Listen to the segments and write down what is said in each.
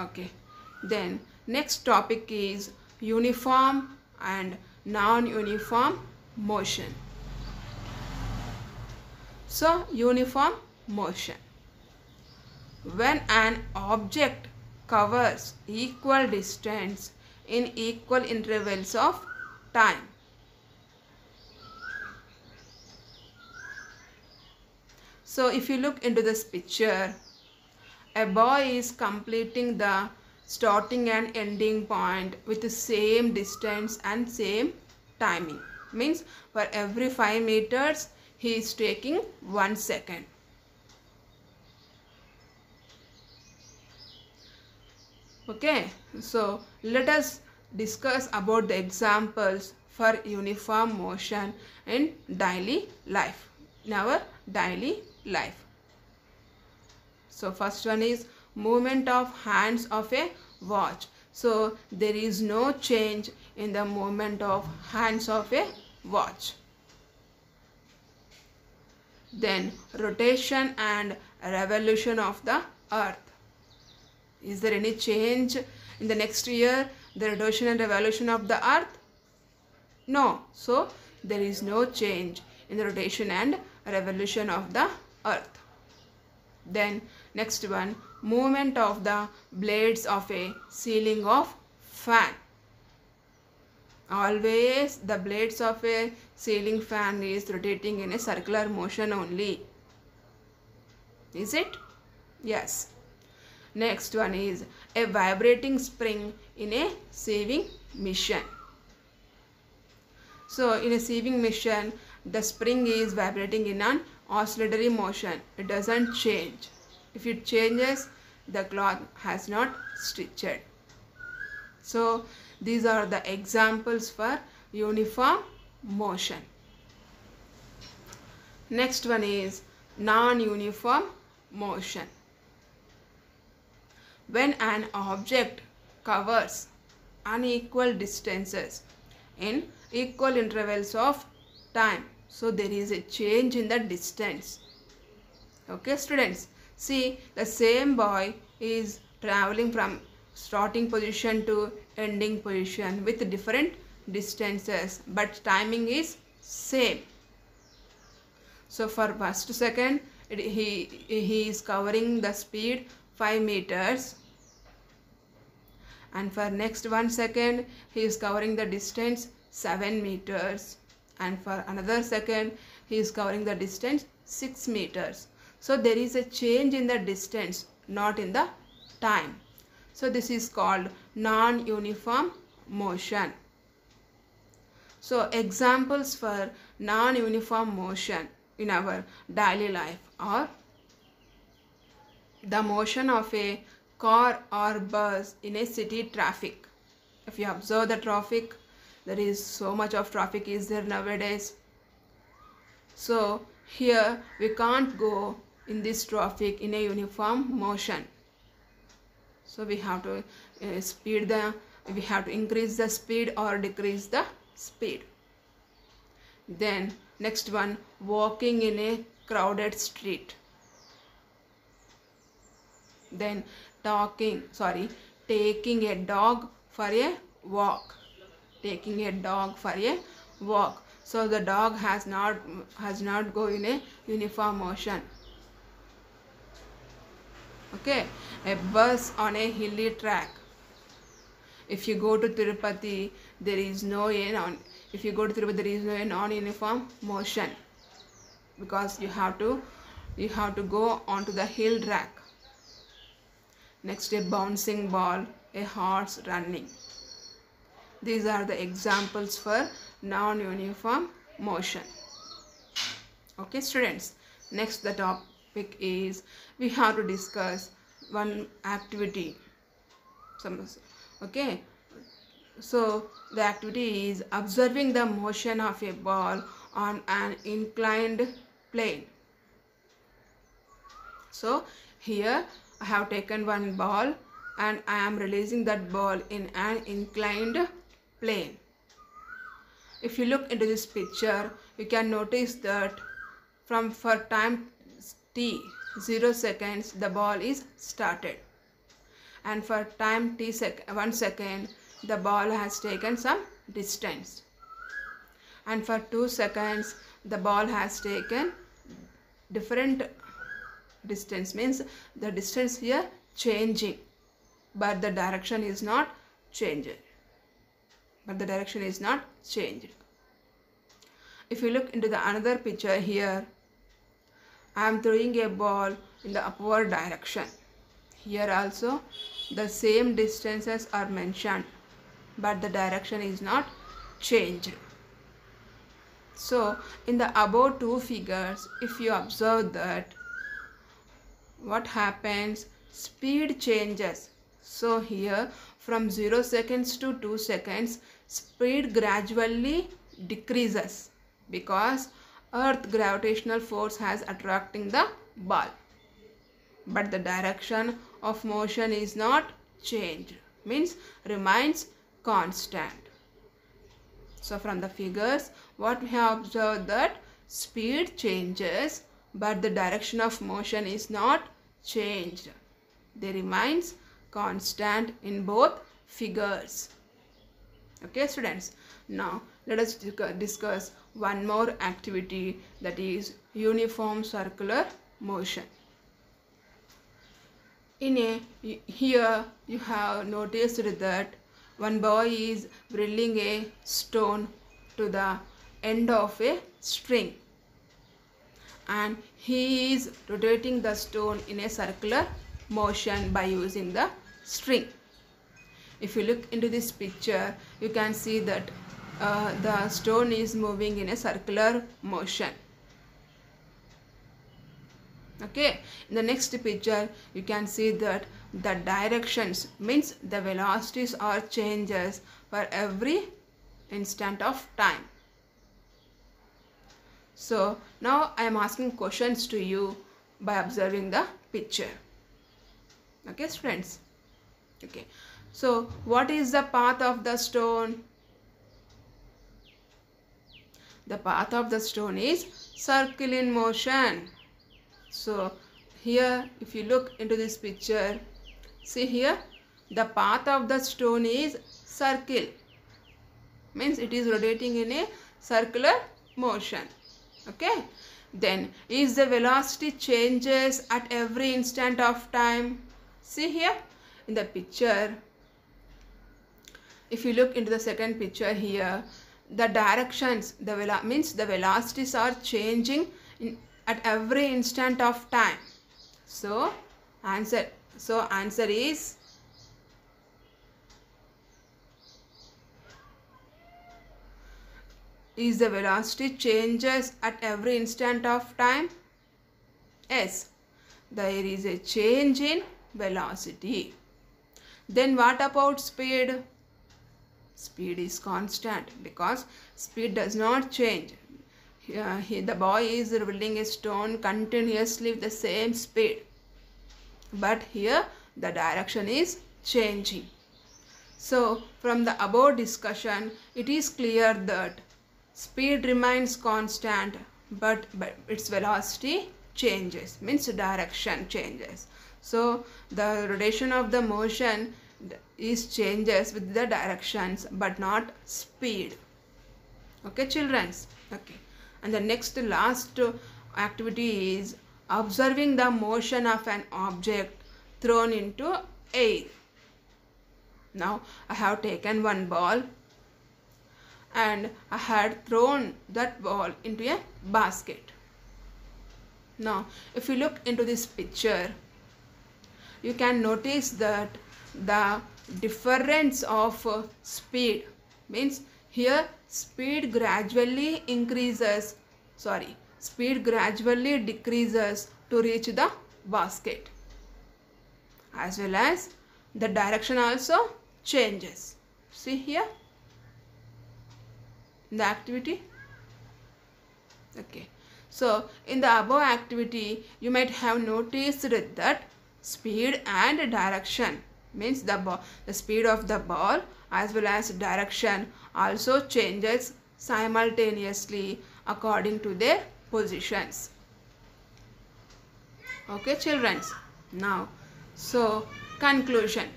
Okay. Then next topic is uniform and non-uniform motion. So uniform motion. When an object covers equal distance in equal intervals of time. So if you look into this picture, a boy is completing the starting and ending point with the same distance and same timing. Means for every 5 meters he is taking 1 second. Okay, so let us discuss about the examples for uniform motion in daily life. In our daily life. So first one is movement of hands of a watch. So there is no change in the movement of hands of a watch. Then rotation and revolution of the earth. Is there any change in the next year the rotation and revolution of the earth? No. So there is no change in the rotation and revolution of the earth. Then next one movement of the blades of a ceiling of fan. Always the blades of a ceiling fan is rotating in a circular motion only. Is it? Yes. Next one is a vibrating spring in a sieving machine. So in a sieving machine the spring is vibrating in an oscillatory motion. It doesn't change. If it changes, the cloth has not stitched. So these are the examples for uniform motion. Next one is non-uniform motion. When an object covers unequal distances in equal intervals of time so there is a change in the distance okay students see the same boy is traveling from starting position to ending position with different distances but timing is same. So for first second it, he he is covering the speed 5 meters. And for next one second he is covering the distance 7 meters. And for another second he is covering the distance 6 meters. So there is a change in the distance not in the time. So this is called non-uniform motion. So examples for non-uniform motion in our daily life are the motion of a car or bus in a city traffic. If you observe the traffic, there is so much of traffic is there nowadays so here we can't go in this traffic in a uniform motion. So we have to uh, speed the we have to increase the speed or decrease the speed. Then next one walking in a crowded street. Then talking sorry taking a dog for a walk. Taking a dog for a walk. So the dog has not has not go in a uniform motion okay a bus on a hilly track if you go to tirupati there is no non if you go to tirupati there is no non-uniform motion because you have to you have to go onto the hill track next a bouncing ball a horse running these are the examples for non-uniform motion. Okay students. Next the topic is we have to discuss one activity. Okay. So the activity is observing the motion of a ball on an inclined plane. So here I have taken one ball and I am releasing that ball in an inclined plane. If you look into this picture, you can notice that from for time t 0 seconds the ball is started. And for time t sec 1 second the ball has taken some distance. And for 2 seconds the ball has taken different distance means the distance here changing but the direction is not changed but the direction is not changed if you look into the another picture here I am throwing a ball in the upward direction. Here also the same distances are mentioned but the direction is not changed. So in the above two figures if you observe that what happens? Speed changes. So here from 0 seconds to 2 seconds speed gradually decreases because earth gravitational force has attracting the ball. But the direction of motion is not changed means remains constant. So from the figures what we have observed that speed changes but the direction of motion is not changed. They remains constant in both figures okay students. Now let us discuss one more activity that is uniform circular motion. In a here you have noticed that one boy is drilling a stone to the end of a string. And he is rotating the stone in a circular motion by using the string. If you look into this picture you can see that uh, the stone is moving in a circular motion. Okay in the next picture you can see that the directions means the velocities or changes for every instant of time. So now i am asking questions to you by observing the picture. Okay students. Okay so what is the path of the stone? The path of the stone is circle in motion. So here if you look into this picture see here the path of the stone is circle. Means it is rotating in a circular motion. Okay? Then is the velocity changes at every instant of time see here in the picture if you look into the second picture here the directions the velo means the velocities are changing in at every instant of time. So answer so answer is is the velocity changes at every instant of time? Yes. There is a change in velocity. Then what about speed speed is constant because speed does not change. Uh, he, the boy is rolling a stone continuously with the same speed. But here the direction is changing. So from the above discussion it is clear that speed remains constant but, but its velocity changes means direction changes. So the rotation of the motion is changes with the directions but not speed. Okay childrens? Okay. And the next last activity is observing the motion of an object thrown into air. Now i have taken one ball and i had thrown that ball into a basket. Now if you look into this picture you can notice that the difference of uh, speed. Means here speed gradually increases sorry speed gradually decreases to reach the basket as well as the direction also changes. See here the activity. Okay. So in the above activity you might have noticed that speed and direction means the, the speed of the ball as well as direction also changes simultaneously according to their positions. Okay children. Now so conclusion.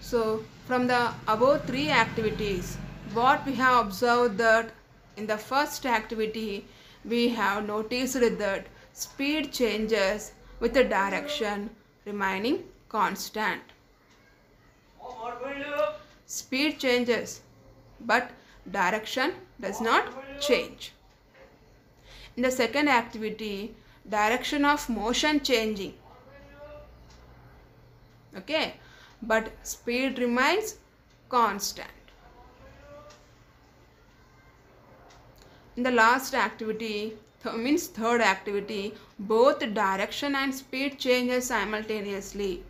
So from the above three activities what we have observed that in the first activity we have noticed that speed changes with the direction remaining constant speed changes but direction does not change. In the second activity direction of motion changing. Okay but speed remains constant. In the last activity th- means third activity both direction and speed changes simultaneously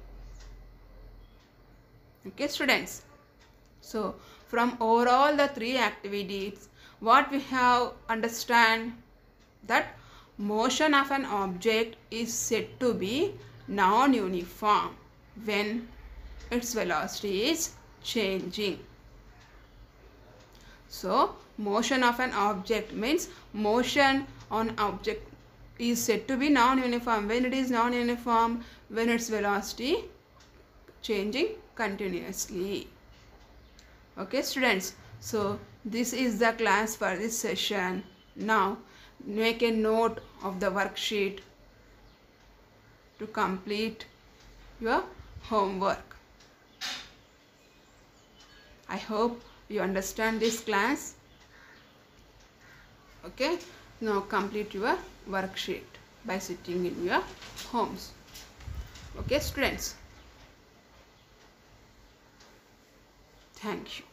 okay students so from overall the three activities what we have understand that motion of an object is said to be non-uniform when its velocity is changing. So motion of an object means motion on object is said to be non-uniform. When it is non-uniform, when its velocity changing continuously. Okay students, so this is the class for this session. Now make a note of the worksheet to complete your homework. I hope you understand this class. Okay, now complete your worksheet by sitting in your homes. Okay, students. Thank you.